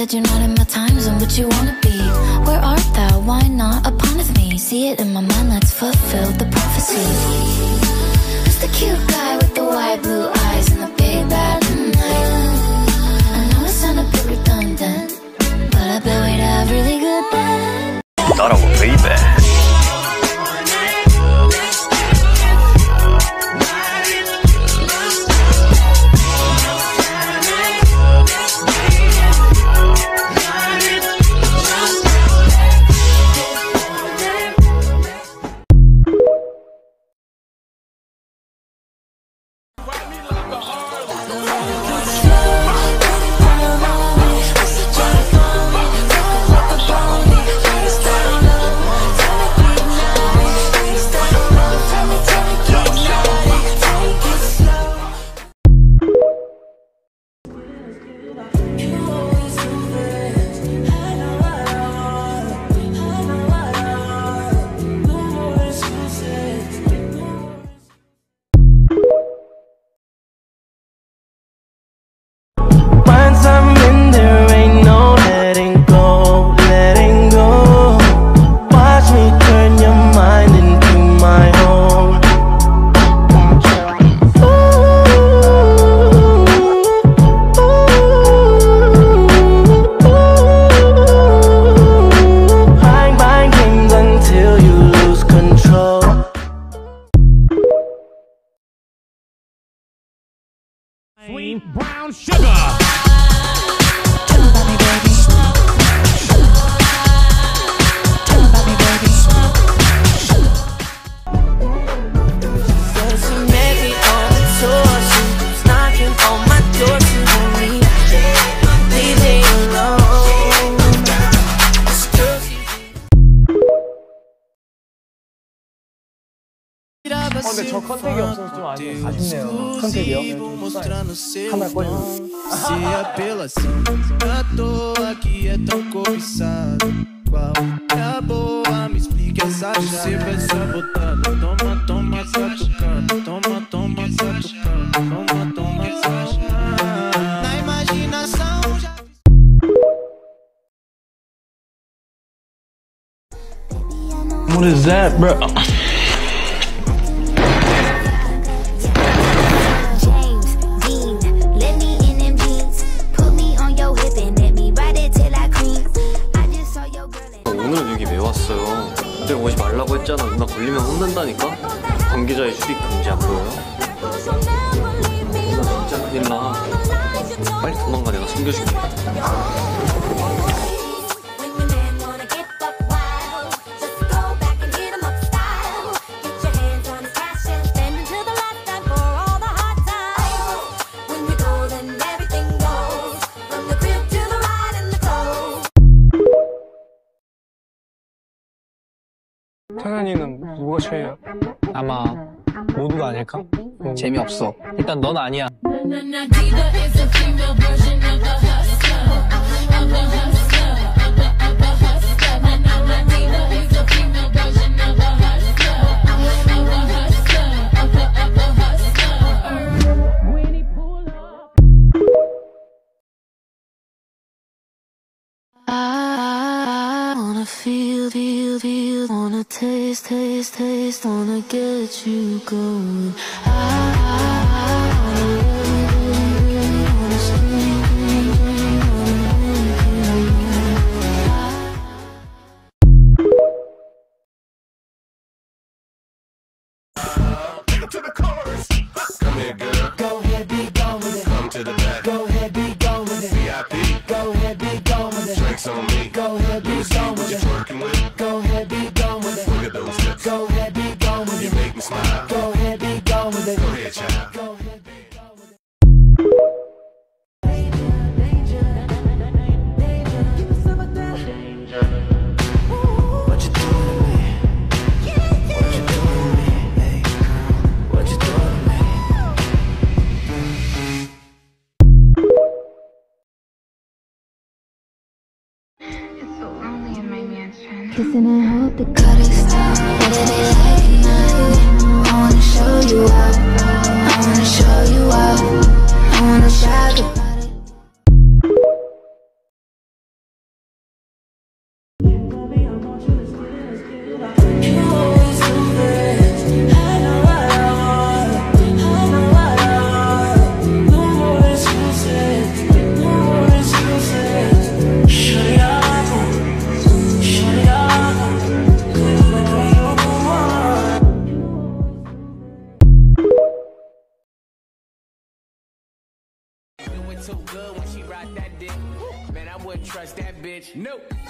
said you're not in my time zone, but you wanna be. Where art thou? Why not upon me? See it in my mind, let's fulfill the prophecy. Who's the cute guy with the wide blue eyes and the big bad night? I know it sound a bit redundant, but I bet we'd have really good bed. 따라와 베 근데 저 컨택이 없어서 좀 아쉽, 아쉽네요. 컨택이요? 카메라 꺼지면. Se apela assim, à toa que é tão cobiçado. Qual é a boa? Me explica essa Você vai sabotando. Toma, toma, satucando. Toma, toma, satucando. Toma, toma, satucando. Na imaginação já. What is that, bro? 그때 오지 말라고 했잖아. 누나 걸리면 혼난다니까? 관계자의 출입 금지 안 보여요? 누나 진짜 큰일 나. 빨리 도망가 내가 숨겨줄게. 최애야? 아마 모두가 아닐까? 재미없어. 일단 넌 아니야. Get you going. Go ahead, be gone with it. VIP. Go ahead, be gone with it. Drinks on me. Go ahead, smile. Go ahead, be gone with it. Go ahead, child. Go ahead, be gone with it. What you doing to me? What you doing to me? Hey, what you doing to me? Kissing and hope the cut Nope.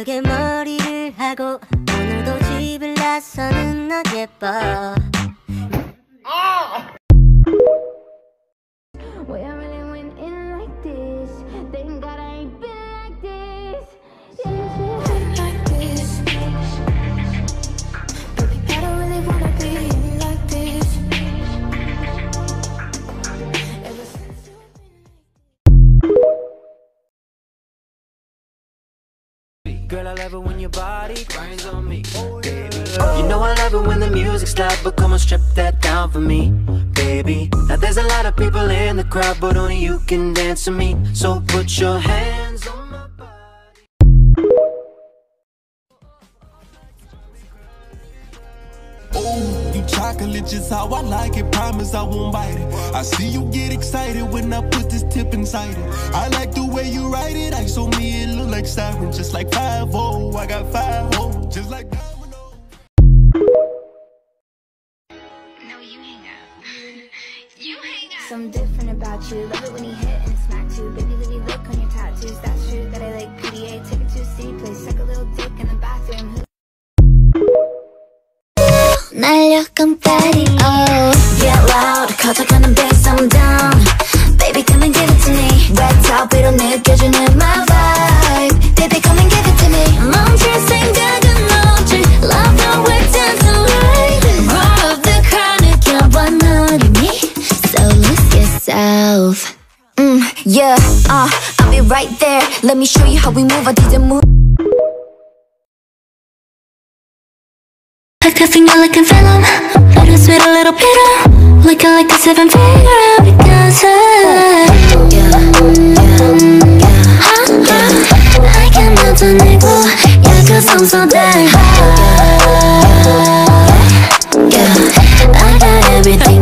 예쁘게 머리를 하고 오늘도 집을 나서는 너 예뻐 love it when your body grinds on me. Baby, You know I love it when the music's loud, but come on, strip that down for me, baby. Now there's a lot of people in the crowd, but only you can dance to me. So put your hands Ooh, chocolate just how I like it. Promise I won't bite it. I see you get excited when I put this tip inside it. I like the way you write it. I so me it look like siren, just like five oh. I got five oh, just like domino. No, you hang up. you hang up. Something different about you. Love it when you hit and smack too. Baby, let me look on your tattoos. That's true that I like PDA. Take it to a city place. 날려감 daddy oh Get loud. 커져가는 bass, I'm down. Baby, come and give it to me. Red top 위로 느껴지는 my vibe. Baby, come and give it to me. 멈출 생각은 없지. Love the way dancing right. Roar of the crowd 느껴봐 너를 So lose yourself. Mm, yeah, uh, I'll be right there. Let me show you how we move. I didn't move. Like a finger like a venom us with a little bitter Like a like a seven figure yeah, yeah I can melt on it Yeah, cause I'm so damn Yeah, I got everything,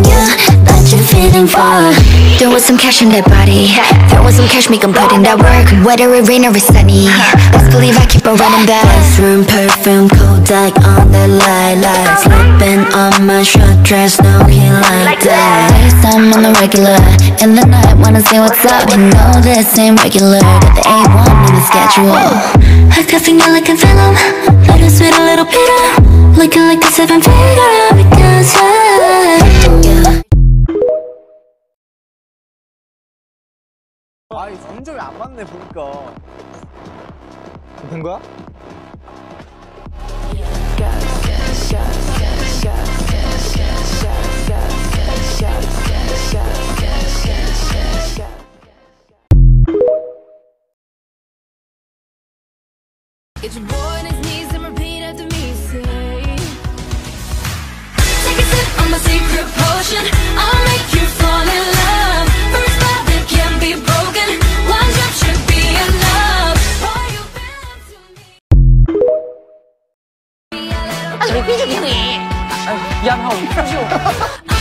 you're for. There was some cash in that body. There was some cash, make 'em put in that work. Whether it rain or it's sunny. Best believe I keep on running back. Bathroom perfume, Kodak on the lilac Slipping on my short dress, no he like that. I'm on the regular. In the night, wanna see what's up. You know this ain't regular. Got the A1 in the schedule. I got finger like a venom 맞네 보니까 된 거야? Get your boy on his knees and repeat after me. Say, Take a sip on my secret potion. 你会就可哎丫头你救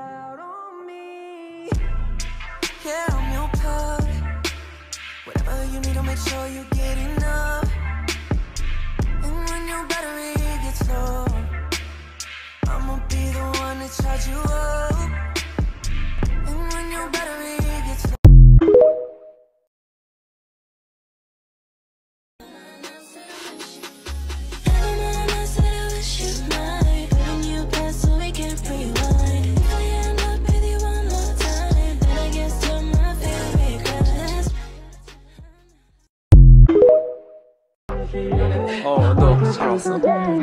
out on me. Yeah, I'm your pub. Whatever you need, I'll make sure you get enough. And when your battery gets low, I'ma be the one to charge you up. 어너 잘 왔어. 음.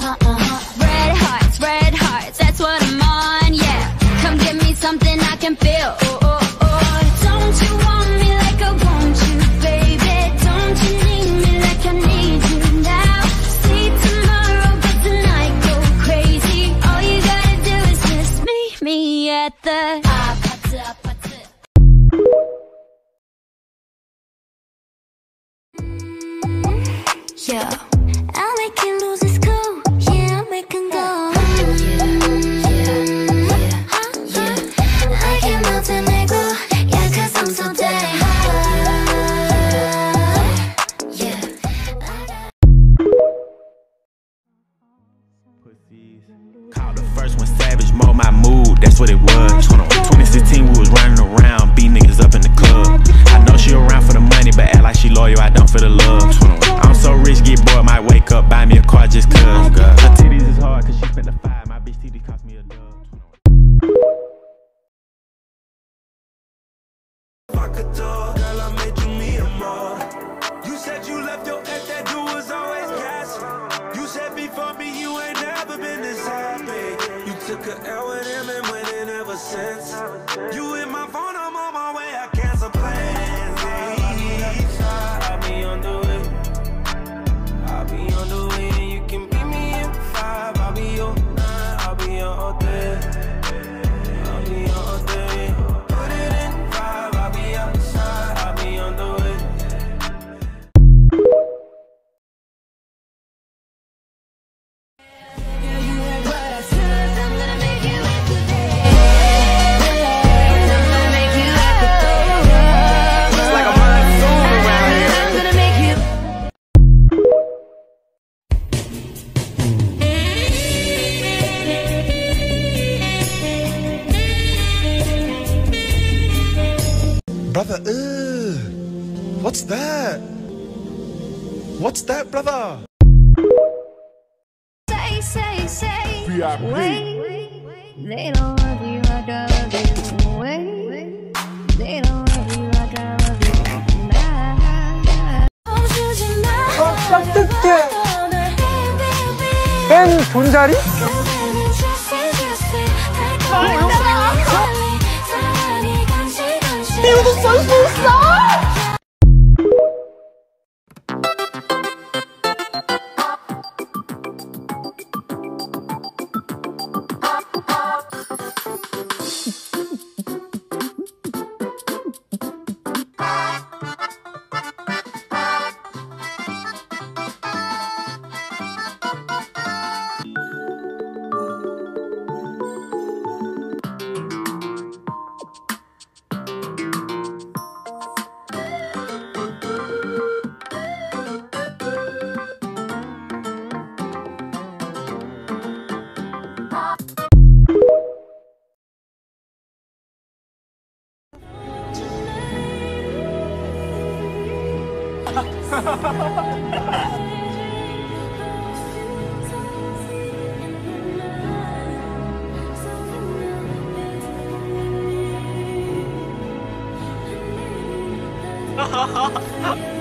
Uh-huh. Red hearts, red 16, we was running around, beat niggas up in the club. I know she around for the money, but act like she loyal, I don't feel the love. I'm so rich, get bored, might wake up, buy me a car just cuz. Her titties is hard, cause she spent the five, my bitch titties cost me a dub. took a L you in my phone. What's that? What's that, brother? Say, say, say. VIP. Wait, they don't love you like I love you. Wait, they don't love you like I love you. Nah. 어, 따뜻해. 뺀 돈자리? Deus do céu, expulsão! 好 好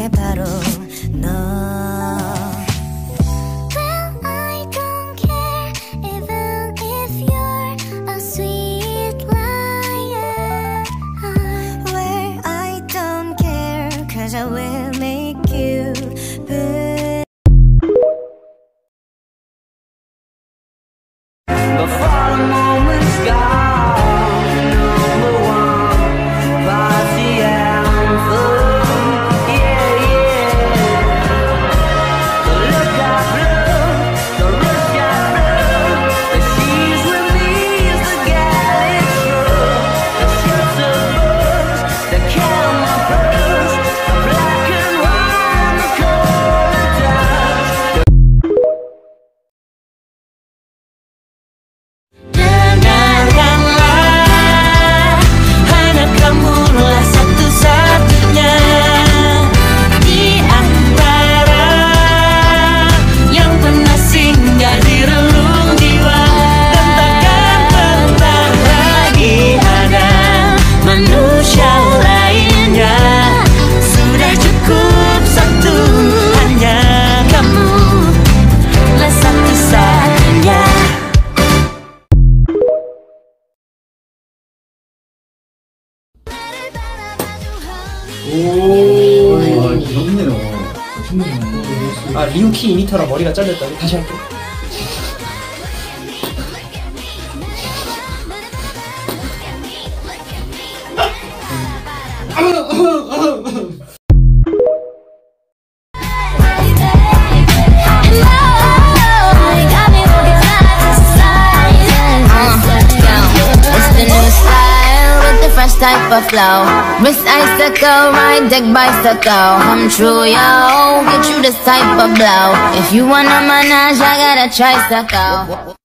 けだろう 오, 아, 귀엽네요. 아 리우키 이니터랑 머리가 잘렸다고 다시 할게. Type of flow. Wrist icicle, ride deck bicycle. Come true, yo. Get you this type of blow. If you wanna manage, I got a tricycle.